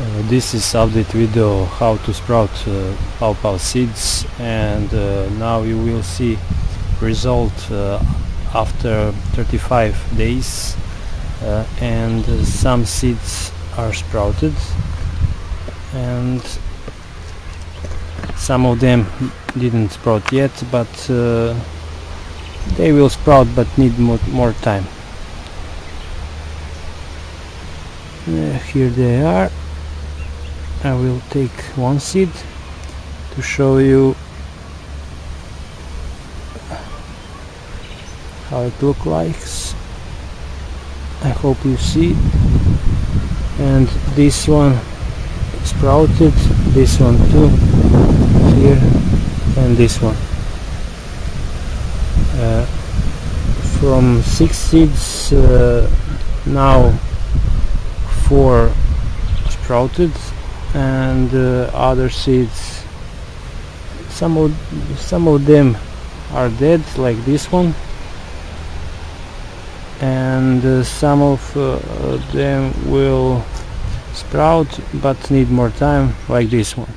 Uh, this is update video how to sprout uh, pawpaw seeds and uh, now you will see result uh, after 35 days uh, and some seeds are sprouted and some of them didn't sprout yet but they will sprout but need mo more time. Here they are I will take one seed to show you how it looks like. I hope you see. And this one sprouted this one too here and this one. Uh, from six seeds uh, now four sprouted and uh, other seeds. Some of some of them are dead like this one. And uh, some of uh, them will sprout but need more time like this one